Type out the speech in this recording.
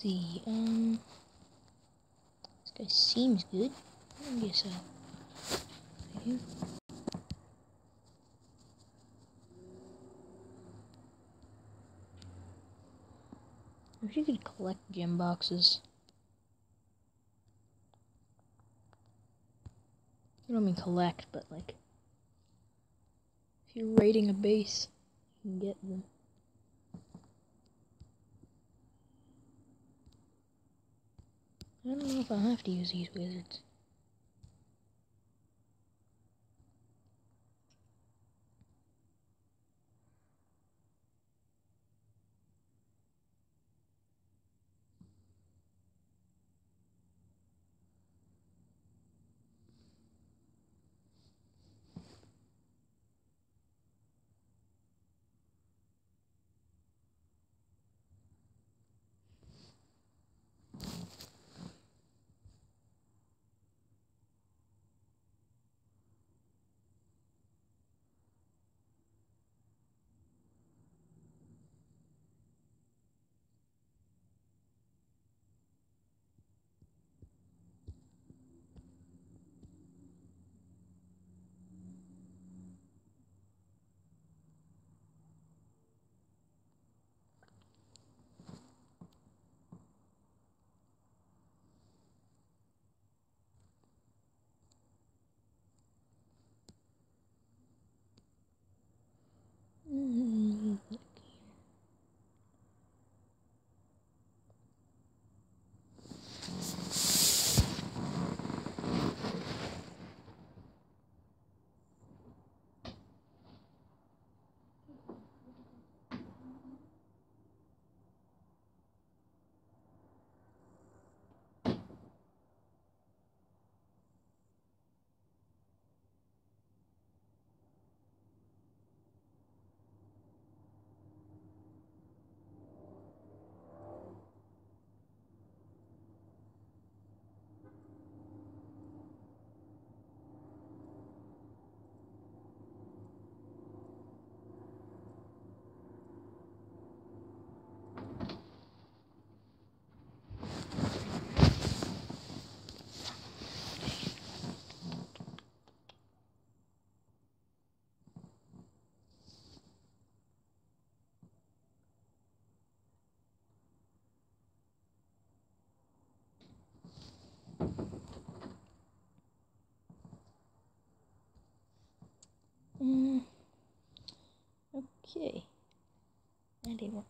see. Um, this guy seems good. I guess I'll him. I wish you could collect gem boxes. I don't mean collect, but like, if you're raiding a base, you can get them. I don't know if I'll have to use these wizards. Okay. That didn't work.